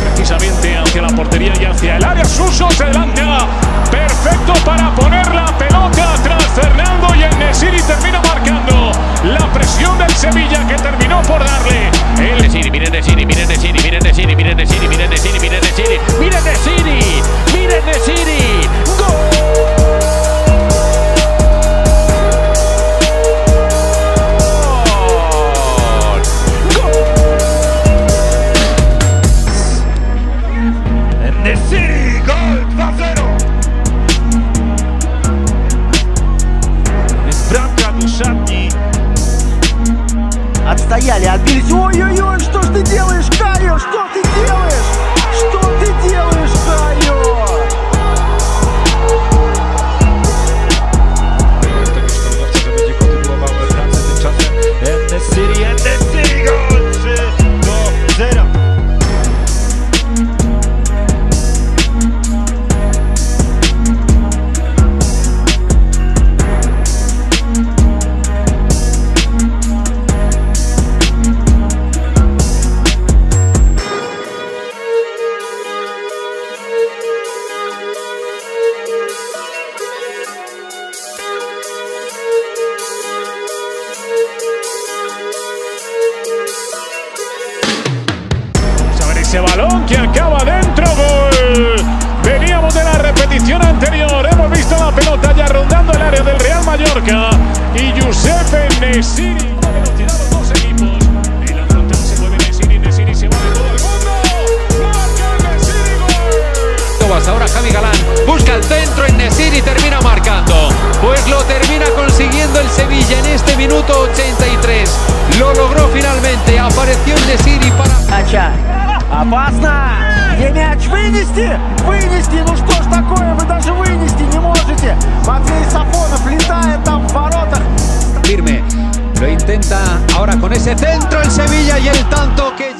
Precisamente hacia la portería y hacia el área. Suso se lanza. Perfecto para poner la pelota atrás. Fernando y el Nesiri termina marcando la presión del Sevilla que terminó por darle. El Nesiri, miren Nesiri, miren Nesiri, miren Nesiri, miren Nesiri, miren Nesiri. Gel ya bir yo yo yo y Giuseppe Nesiri. A velocidad los dos equipos. En la frontera se mueve Nesiri, Nesiri se mueve todo el mundo. Marca Nesiri, gol. Tobas, ahora Javi Galán busca el centro en Nesiri y termina marcando. Pues lo termina consiguiendo el Sevilla en este minuto 83. Lo logró finalmente. Apareció en Nesiri para. Мяча. Опасно! Где мяч? Вынести! Вынести! Ну что ж такое? Вы ese centro el Sevilla y el tanto que.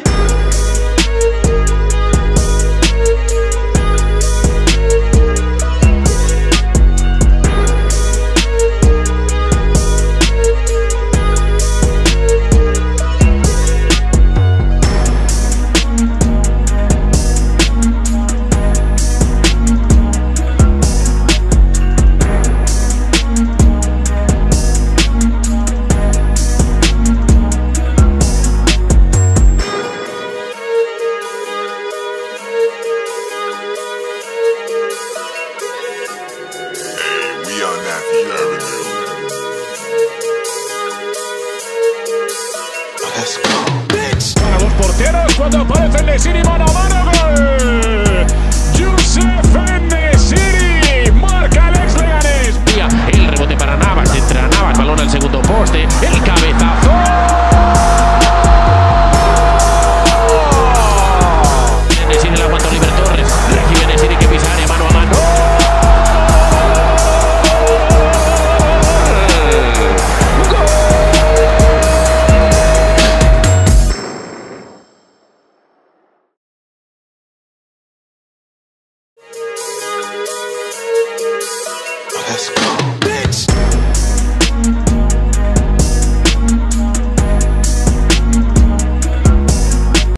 Let's go. A los porteros cuando aparece Nesiri mano a mano, gol. Let's go.